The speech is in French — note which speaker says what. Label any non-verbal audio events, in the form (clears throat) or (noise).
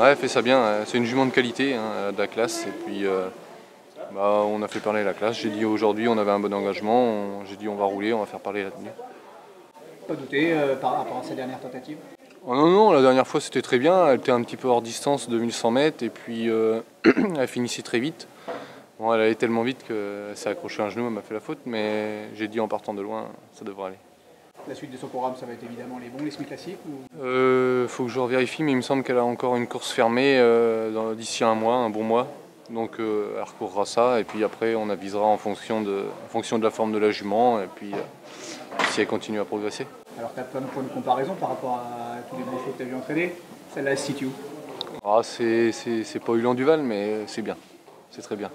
Speaker 1: Ouais, elle fait ça bien. C'est une jument de qualité, hein, de la classe. Et puis, euh, bah, on a fait parler la classe. J'ai dit aujourd'hui, on avait un bon engagement. J'ai dit, on va rouler, on va faire parler la tenue.
Speaker 2: Pas douté euh, par rapport à sa dernière tentative?
Speaker 1: Oh non, non, la dernière fois c'était très bien. Elle était un petit peu hors distance, 2100 mètres, et puis euh, (clears throat) elle finissait très vite. Bon, elle allait tellement vite qu'elle s'est accrochée à un genou, elle m'a fait la faute, mais j'ai dit en partant de loin, ça devrait aller.
Speaker 2: La suite de son programme, ça va être évidemment les bons, les semi-classiques ou...
Speaker 1: Euh, faut que je revérifie, mais il me semble qu'elle a encore une course fermée euh, d'ici un mois, un bon mois. Donc euh, elle recourra ça, et puis après on avisera en fonction de, en fonction de la forme de la jument, et puis euh, si elle continue à progresser.
Speaker 2: Alors tu as plein de points de comparaison par rapport à tous les bons chevaux que tu as vu entraîner. Celle-là, elle se situe où?
Speaker 1: Ah, c'est pas Ulan Duval, mais c'est bien, c'est très bien.